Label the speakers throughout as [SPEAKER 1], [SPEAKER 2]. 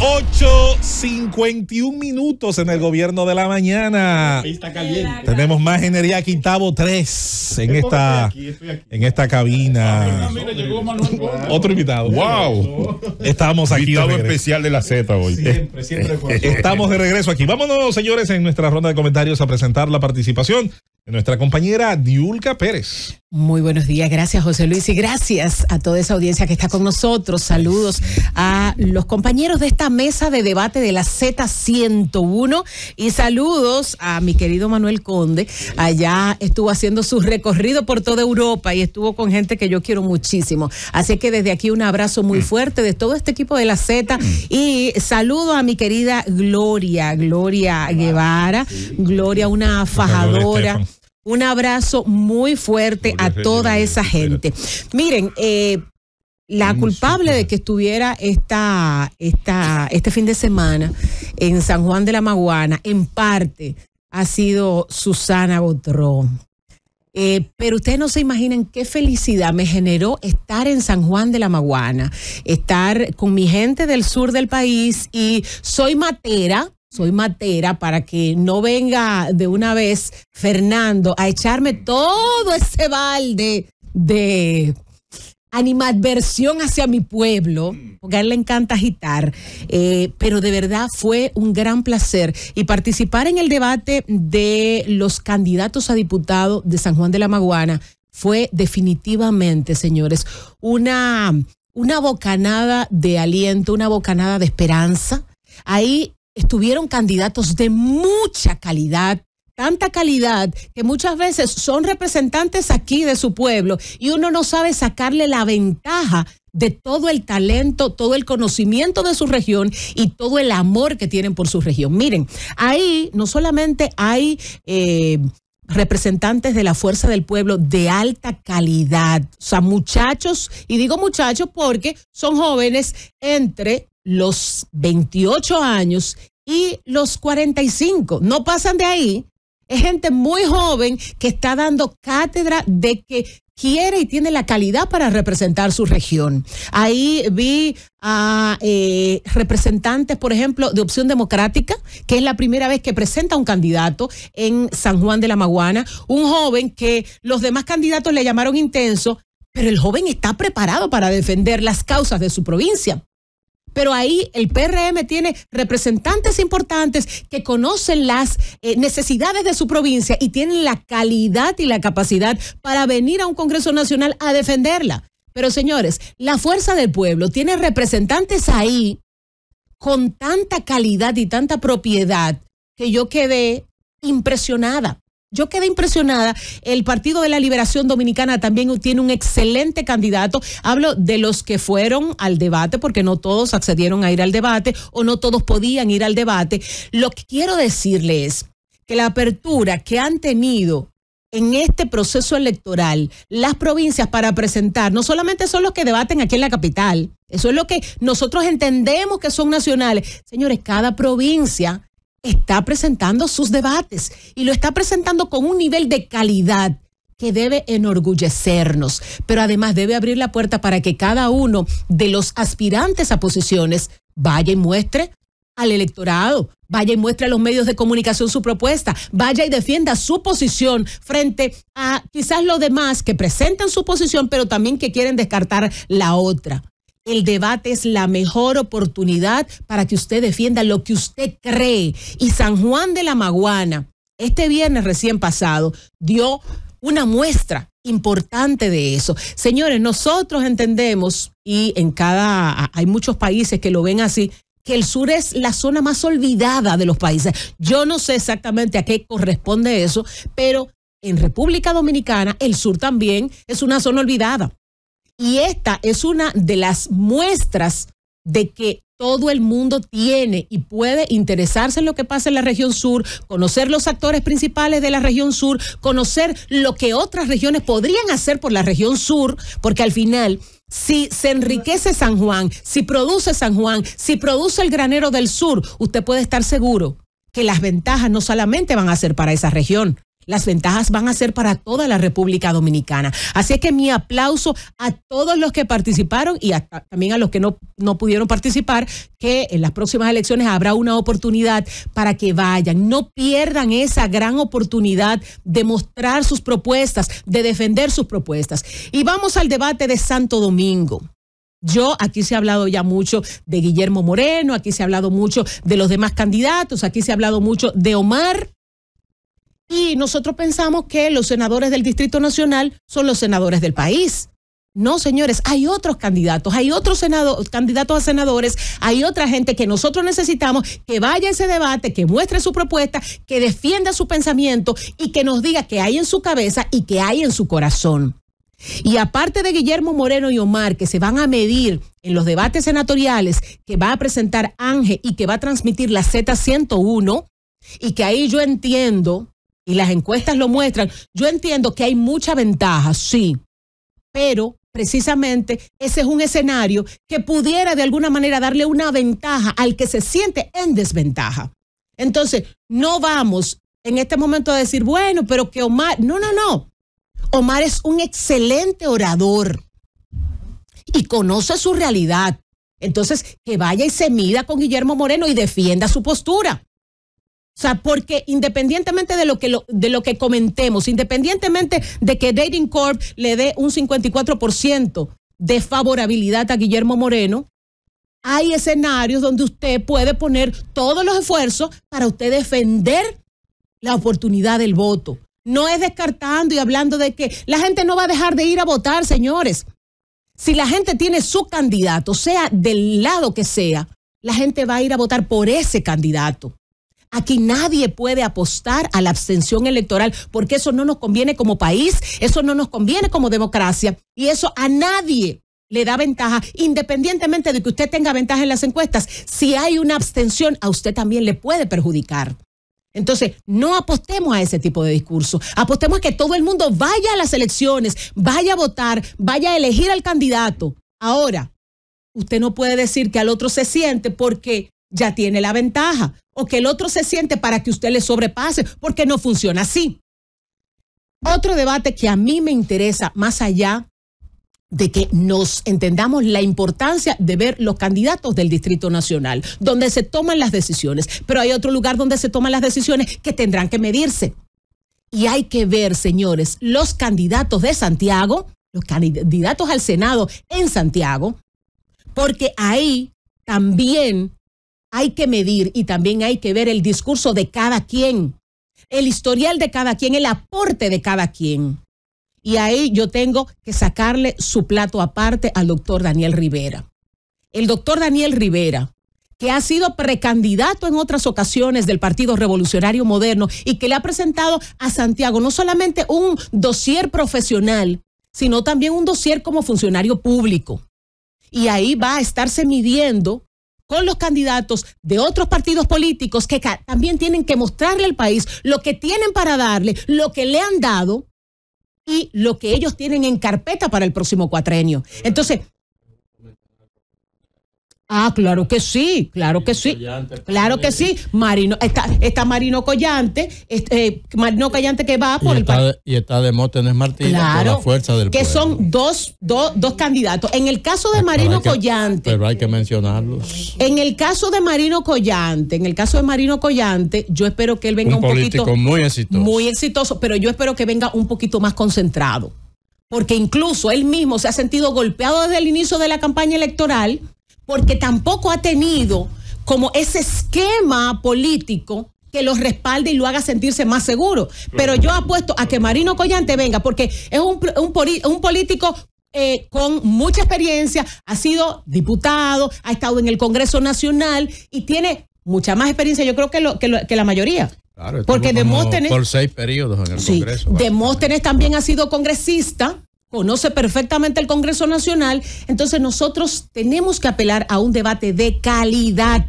[SPEAKER 1] 8.51 minutos en el gobierno de la mañana. Tenemos más energía aquí, Tavo 3 en esta, en esta cabina.
[SPEAKER 2] Ah,
[SPEAKER 1] Otro invitado.
[SPEAKER 2] Wow.
[SPEAKER 1] Estamos aquí.
[SPEAKER 2] Invitado
[SPEAKER 1] de
[SPEAKER 2] especial de la Z hoy.
[SPEAKER 3] Siempre, siempre
[SPEAKER 1] Estamos de regreso aquí. Vámonos, señores, en nuestra ronda de comentarios a presentar la participación de nuestra compañera Diulca Pérez.
[SPEAKER 4] Muy buenos días, gracias José Luis y gracias a toda esa audiencia que está con nosotros. Saludos a los compañeros de esta mesa de debate de la Z101 y saludos a mi querido Manuel Conde. Allá estuvo haciendo su recorrido por toda Europa y estuvo con gente que yo quiero muchísimo. Así que desde aquí un abrazo muy fuerte de todo este equipo de la Z y saludo a mi querida Gloria, Gloria Guevara. Gloria, una fajadora. Un abrazo muy fuerte a toda esa gente. Miren, eh, la culpable de que estuviera esta, esta, este fin de semana en San Juan de la Maguana, en parte, ha sido Susana Botrón. Eh, pero ustedes no se imaginan qué felicidad me generó estar en San Juan de la Maguana, estar con mi gente del sur del país y soy matera, soy matera para que no venga de una vez Fernando a echarme todo ese balde de animadversión hacia mi pueblo, porque a él le encanta agitar, eh, pero de verdad fue un gran placer y participar en el debate de los candidatos a diputado de San Juan de la Maguana fue definitivamente, señores, una, una bocanada de aliento, una bocanada de esperanza. Ahí estuvieron candidatos de mucha calidad, tanta calidad que muchas veces son representantes aquí de su pueblo y uno no sabe sacarle la ventaja de todo el talento, todo el conocimiento de su región y todo el amor que tienen por su región. Miren, ahí no solamente hay eh, representantes de la fuerza del pueblo de alta calidad, o sea, muchachos, y digo muchachos porque son jóvenes entre los 28 años y los 45, no pasan de ahí. Es gente muy joven que está dando cátedra de que quiere y tiene la calidad para representar su región. Ahí vi a eh, representantes, por ejemplo, de Opción Democrática, que es la primera vez que presenta un candidato en San Juan de la Maguana, un joven que los demás candidatos le llamaron intenso, pero el joven está preparado para defender las causas de su provincia. Pero ahí el PRM tiene representantes importantes que conocen las eh, necesidades de su provincia y tienen la calidad y la capacidad para venir a un Congreso Nacional a defenderla. Pero señores, la fuerza del pueblo tiene representantes ahí con tanta calidad y tanta propiedad que yo quedé impresionada. Yo quedé impresionada. El Partido de la Liberación Dominicana también tiene un excelente candidato. Hablo de los que fueron al debate, porque no todos accedieron a ir al debate o no todos podían ir al debate. Lo que quiero decirle es que la apertura que han tenido en este proceso electoral las provincias para presentar, no solamente son los que debaten aquí en la capital, eso es lo que nosotros entendemos que son nacionales. Señores, cada provincia está presentando sus debates y lo está presentando con un nivel de calidad que debe enorgullecernos, pero además debe abrir la puerta para que cada uno de los aspirantes a posiciones vaya y muestre al electorado, vaya y muestre a los medios de comunicación su propuesta, vaya y defienda su posición frente a quizás los demás que presentan su posición, pero también que quieren descartar la otra. El debate es la mejor oportunidad para que usted defienda lo que usted cree. Y San Juan de la Maguana, este viernes recién pasado, dio una muestra importante de eso. Señores, nosotros entendemos, y en cada, hay muchos países que lo ven así, que el sur es la zona más olvidada de los países. Yo no sé exactamente a qué corresponde eso, pero en República Dominicana el sur también es una zona olvidada. Y esta es una de las muestras de que todo el mundo tiene y puede interesarse en lo que pasa en la región sur, conocer los actores principales de la región sur, conocer lo que otras regiones podrían hacer por la región sur, porque al final, si se enriquece San Juan, si produce San Juan, si produce el granero del sur, usted puede estar seguro que las ventajas no solamente van a ser para esa región, las ventajas van a ser para toda la República Dominicana. Así que mi aplauso a todos los que participaron y también a los que no, no pudieron participar, que en las próximas elecciones habrá una oportunidad para que vayan. No pierdan esa gran oportunidad de mostrar sus propuestas, de defender sus propuestas. Y vamos al debate de Santo Domingo. Yo, aquí se ha hablado ya mucho de Guillermo Moreno, aquí se ha hablado mucho de los demás candidatos, aquí se ha hablado mucho de Omar. Y nosotros pensamos que los senadores del Distrito Nacional son los senadores del país. No, señores, hay otros candidatos, hay otros candidatos a senadores, hay otra gente que nosotros necesitamos que vaya a ese debate, que muestre su propuesta, que defienda su pensamiento y que nos diga qué hay en su cabeza y qué hay en su corazón. Y aparte de Guillermo Moreno y Omar, que se van a medir en los debates senatoriales que va a presentar Ángel y que va a transmitir la Z101, y que ahí yo entiendo y las encuestas lo muestran, yo entiendo que hay mucha ventaja, sí, pero precisamente ese es un escenario que pudiera de alguna manera darle una ventaja al que se siente en desventaja. Entonces, no vamos en este momento a decir, bueno, pero que Omar, no, no, no. Omar es un excelente orador y conoce su realidad. Entonces, que vaya y se mida con Guillermo Moreno y defienda su postura. O sea, porque independientemente de lo que, de lo que comentemos, independientemente de que Dating Corp le dé un 54% de favorabilidad a Guillermo Moreno, hay escenarios donde usted puede poner todos los esfuerzos para usted defender la oportunidad del voto. No es descartando y hablando de que la gente no va a dejar de ir a votar, señores. Si la gente tiene su candidato, sea del lado que sea, la gente va a ir a votar por ese candidato. Aquí nadie puede apostar a la abstención electoral porque eso no nos conviene como país, eso no nos conviene como democracia y eso a nadie le da ventaja, independientemente de que usted tenga ventaja en las encuestas. Si hay una abstención, a usted también le puede perjudicar. Entonces, no apostemos a ese tipo de discurso. Apostemos a que todo el mundo vaya a las elecciones, vaya a votar, vaya a elegir al candidato. Ahora, usted no puede decir que al otro se siente porque ya tiene la ventaja o que el otro se siente para que usted le sobrepase, porque no funciona así. Otro debate que a mí me interesa, más allá de que nos entendamos la importancia de ver los candidatos del Distrito Nacional, donde se toman las decisiones, pero hay otro lugar donde se toman las decisiones que tendrán que medirse. Y hay que ver, señores, los candidatos de Santiago, los candidatos al Senado en Santiago, porque ahí también hay que medir y también hay que ver el discurso de cada quien, el historial de cada quien, el aporte de cada quien. Y ahí yo tengo que sacarle su plato aparte al doctor Daniel Rivera. El doctor Daniel Rivera, que ha sido precandidato en otras ocasiones del Partido Revolucionario Moderno y que le ha presentado a Santiago no solamente un dossier profesional, sino también un dossier como funcionario público. Y ahí va a estarse midiendo con los candidatos de otros partidos políticos que también tienen que mostrarle al país lo que tienen para darle, lo que le han dado y lo que ellos tienen en carpeta para el próximo cuatrenio. Entonces, Ah, claro que sí, claro que sí. Claro que sí. Marino, está, está Marino Collante, este, Marino Collante que va por
[SPEAKER 2] y
[SPEAKER 4] el
[SPEAKER 2] está, Y está Demóstenes Martínez
[SPEAKER 4] claro,
[SPEAKER 2] la fuerza del
[SPEAKER 4] Que son dos, dos, dos, candidatos. En el caso de Marino Collante.
[SPEAKER 2] Pero hay que mencionarlos.
[SPEAKER 4] En el caso de Marino Collante, en el caso de Marino Collante, yo espero que él venga un,
[SPEAKER 2] un
[SPEAKER 4] poquito.
[SPEAKER 2] muy exitoso.
[SPEAKER 4] Muy exitoso, pero yo espero que venga un poquito más concentrado. Porque incluso él mismo se ha sentido golpeado desde el inicio de la campaña electoral porque tampoco ha tenido como ese esquema político que los respalde y lo haga sentirse más seguro. Pero yo apuesto a que Marino Collante venga, porque es un, un, político eh, con mucha experiencia, ha sido diputado, ha estado en el Congreso Nacional y tiene mucha más experiencia, yo creo que, lo, que, la mayoría.
[SPEAKER 2] Claro, porque Demóstenes. Por seis periodos en el sí, Congreso.
[SPEAKER 4] Demóstenes también ha sido congresista conoce perfectamente el Congreso Nacional, entonces nosotros tenemos que apelar a un debate de calidad.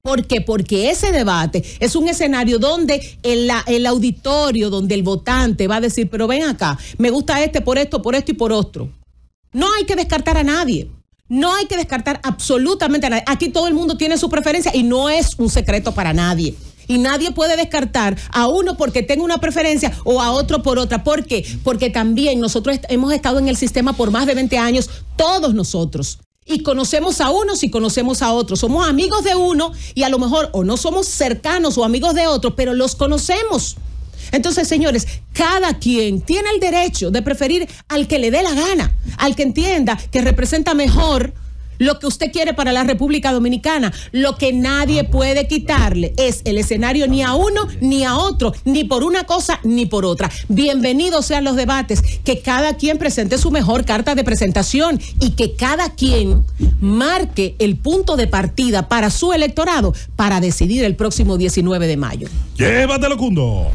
[SPEAKER 4] ¿Por qué? Porque ese debate es un escenario donde el, el, auditorio, donde el votante va a decir, pero ven acá, me gusta este por esto, por esto y por otro. No hay que descartar a nadie. No hay que descartar absolutamente a nadie. Aquí todo el mundo tiene su preferencia y no es un secreto para nadie. Y nadie puede descartar a uno porque tenga una preferencia o a otro por otra. ¿Por qué? Porque también nosotros hemos estado en el sistema por más de 20 años, todos nosotros. Y conocemos a unos y conocemos a otros. Somos amigos de uno y a lo mejor o no somos cercanos o amigos de otros, pero los conocemos. Entonces, señores, cada quien tiene el derecho de preferir al que le dé la gana, al que entienda que representa mejor lo que usted quiere para la República Dominicana. Lo que nadie puede quitarle es el escenario ni a uno ni a otro, ni por una cosa ni por otra. Bienvenidos sean los debates, que cada quien presente su mejor carta de presentación y que cada quien marque el punto de partida para su electorado para decidir el próximo 19 de mayo.
[SPEAKER 1] Llévatelo, Cundo.